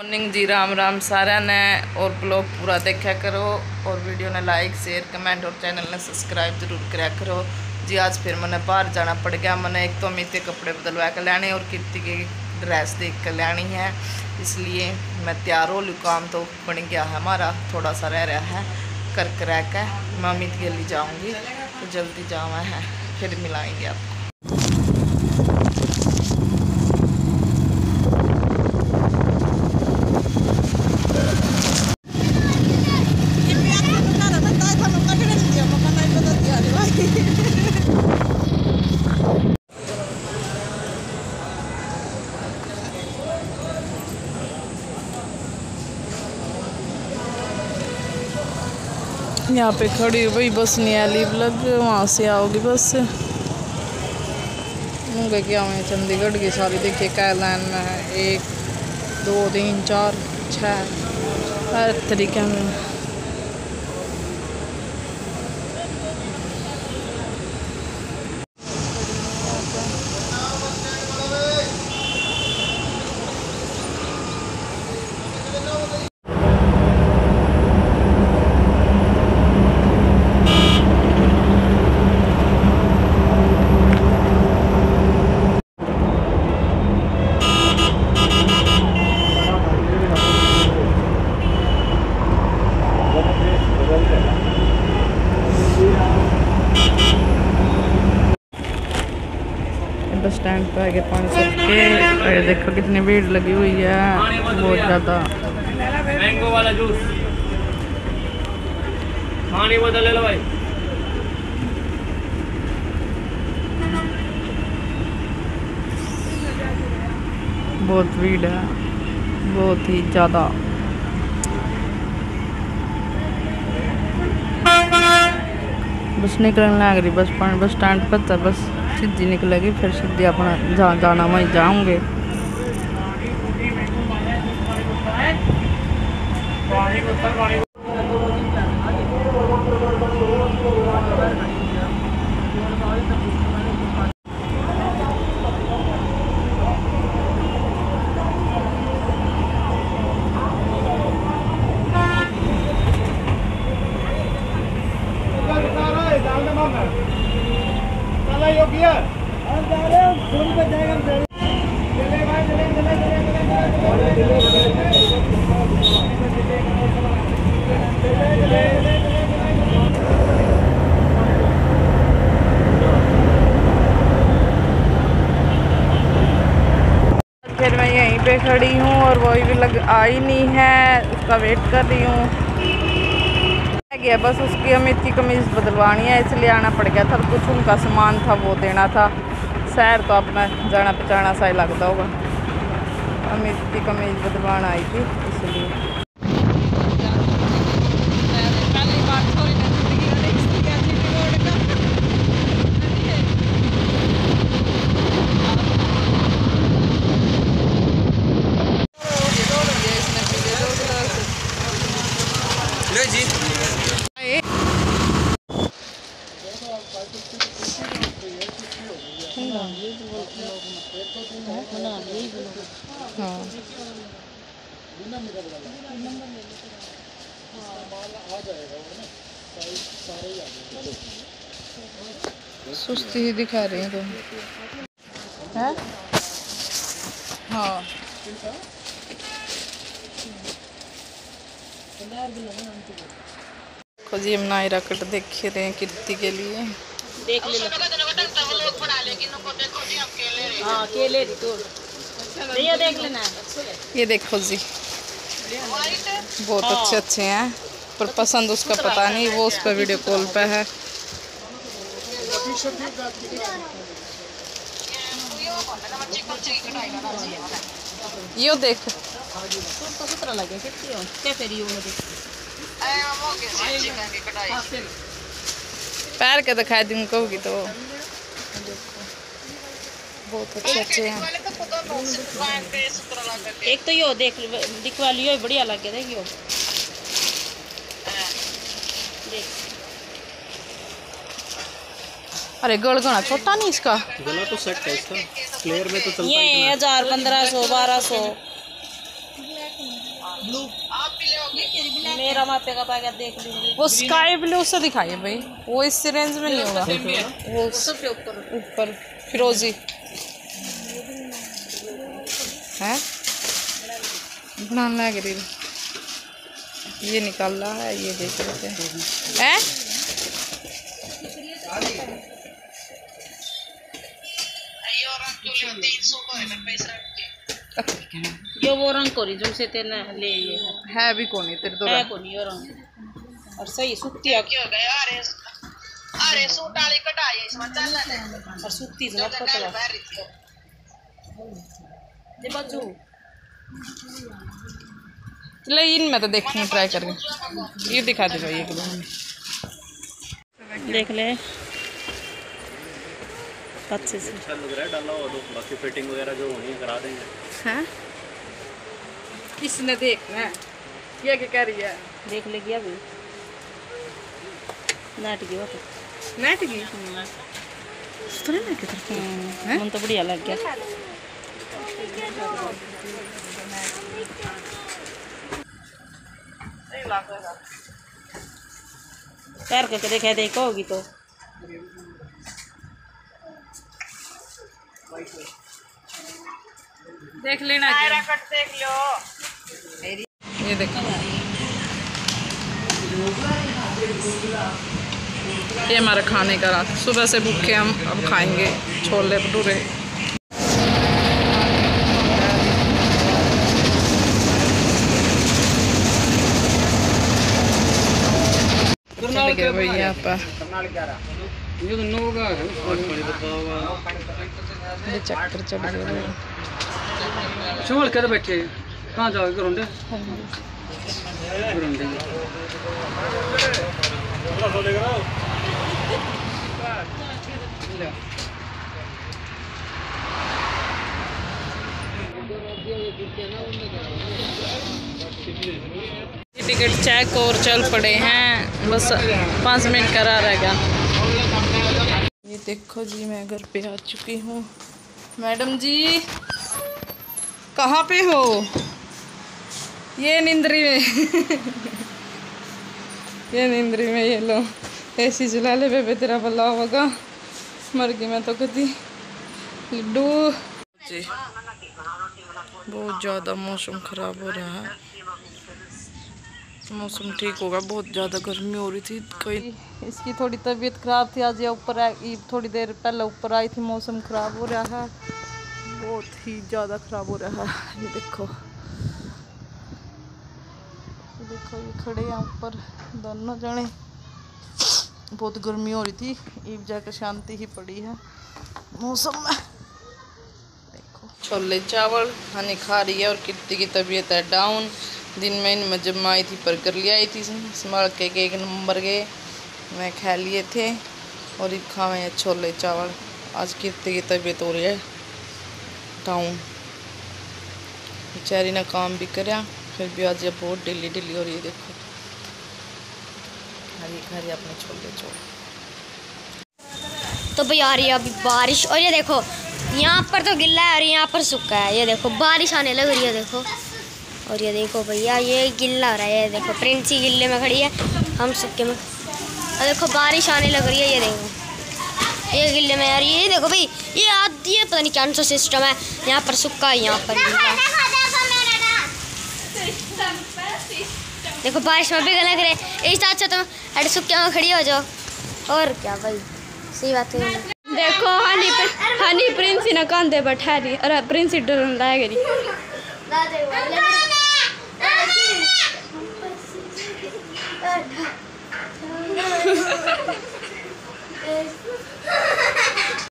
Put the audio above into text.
Morning जी, राम राम सारा ने और ब्लॉग पूरा देखा करो, और वीडियो ने लाइक, शेयर, कमेंट, और चैनल ने सब्सक्राइब ज़रूर करा करो। जी, आज फिर मैंने बाहर जाना पड़ गया, मैंने एक तो अमित के कपड़े बदलवा कर लेने, और कीर्ति की ड्रेस देख कर लेनी है। इसलिए मैं तैयार हो लूँ, काम तो बन गया है हमारा थोड़ा सा रह रहा है कर करा मैं अमित के लिए जाऊँगी तो जल्दी जावा है, फिर मिलाएँगे आपको। यहाँ पे खड़ी हुई बस नहीं आली लग, वहाँ से आओगी बस। मुंबई क्या हुए चंडीगढ़ की सारी, देखिए क्या लाइन में है, एक, दो, तीन, चार, छः। हर तरीके में बस स्टैंड पे आगे पाँच सौ के अरे देखो कितनी भीड़ लगी हुई है। बहुत ज़्यादा। मैंगो वाला जूस पानी बोतल ले लो भाई। बहुत भीड़ है। बहुत ही ज़्यादा। बस निकलने लग रही बस बस स्टैंड पर था बस। सीधी निकलेगी फिर सीधी अपना जहाँ जाना वहीं जाऊँगे। फिर मैं यहीं पे खड़ी हूँ और वही भी लग आई नहीं है उसका वेट कर रही हूँ। गया बस उसकी अमित की कमीज़ बदलवानी है इसलिए आना पड़ गया था कुछ उनका सामान था वो देना था शहर तो अपना जाना पहचाना सा ही लगता होगा अमित की कमीज़ बदलवाना आई थी इसलिए जी हाँ। सुस्ती ही दिखा रही हैं तुम। है? हाँ। खुद ये नायरा कट देख रहे हैं कीर्ति के लिए। देख ले हाँ केले तो भैया देख लेना ये देखो जी। बहुत अच्छे अच्छे हैं पर पसंद उसका पता नहीं वो उस पर वीडियो कॉल पे है। यो देख। तो हो हो? पैर के दिखाई दूँ कहोगी तो। बहुत अच्छे अच्छे हैं। एक तो यो देख दिखवा लियो बढ़िया लगे देखियो। देख। अरे गड़गड़ा छोटा नहीं इसका? गला तो सेट है इसका। फ्लेयर में तो चलता ये ही हज़ार पंद्रह सौ बारह सौ। मेरा मापे का पैकेट देख लीजिए। वो स्काई ब्लू से दिखाइए भाई। वो इस रेंज में नहीं होगा। वो सबसे ऊपर ऊपर फिरोजी। है। बनाना लग रही ये निकाल रहा है ये देख लेते हैं। है? ये वो रंग कोरी जो से तेने ले ये। है भी कौन तेरे तो है कोनी ये रंग। और सही सूती आ क्यों गया अरे अरे सूट वाली कटाई इसमें और सूती से मत पता ये बाजू चलो इनमें तो देखूँ ट्राई करके। ये दिखा दे भाई एक दो। देख ले। अच्छे से। अच्छा लग रहा है डाला और बाकी फिटिंग वगैरह जो होनी है करा देंगे। हैं? किसने देखना है। ये क्या कह रही है? देख ले गया भी। नाट तो नेट ना किधर मन तो बढ़िया लग गया। पैर करके देखा देखा होगी तो। देख लेना ये देखो। ये हमारा खाने का रात सुबह से भूखे हम अब खाएँगे छोले भटूरे। चल गए भैया पर ये चक्कर चढ़ गए छोड़ कर बैठे कहाँ जाओगे ग्राउंड ग्राउंड टिकट चेक और चल पड़े हैं। बस पाँच मिनट करा रहेगा ये देखो जी, मैं घर पे आ चुकी हूँ। मैडम जी, कहाँ पे हो? ये निंद्री में। ये निंद्री में, ये लो। ऐसी चला ले बेबे, तेरा भला होगा। मर गई मैं तो कभी। लड्डू। जी। बहुत ज़्यादा मौसम ख़राब हो रहा है। मौसम ठीक होगा बहुत ज़्यादा गर्मी हो रही थी कोई इसकी थोड़ी तबीयत ख़राब थी आज ये ऊपर आई थोड़ी देर पहले ऊपर आई थी मौसम ख़राब हो रहा है। बहुत ही ज़्यादा ख़राब हो रहा है ये देखो। ये देखो ये खड़े हैं ऊपर दोनों जने। बहुत गर्मी हो रही थी ईब जाकर शांति ही पड़ी है मौसम में। देखो। छोले चावल हनी खा रही है और कीर्ति की तबीयत है डाउन। दिन में इनमें जब मैं आई थी बर्गर ले आई थी संभाल के एक नंबर के मैं खा लिए थे और ये खावे हैं छोले चावल। आज कीर्ति की तबीयत हो रही है डाउन बेचारी ने काम भी कराया फिर भी आज ये बहुत ढीली ढीली हो रही है, देखो। हरी खा अपने छोले चावल तो भाई आ रही है अभी बारिश, और ये देखो, यहाँ पर तो गिल्ला है और यहाँ पर सूखा है। ये देखो, बारिश आने लग रही है, देखो। और ये देखो भैया ये गिल्ला हो रहा है ये देखो प्रिंसी गिल्ले में खड़ी है। हम सूखे में। और देखो बारिश आने लग रही है ये देखो। ये गिल्ले में यार ये देखो भाई ये आती है पता नहीं कौन सा सिस्टम है। यहाँ पर सूखा है यहाँ पर देखो बारिश में भी लग रहे इस अच्छा तुम अरे सूखे में खड़ी हो जाओ। और क्या भाई सही बात है। देखो हनी हनी प्रिंसी ने कंधे पर ठहरी अरे प्रिंसी डरन लाग रही। Dad.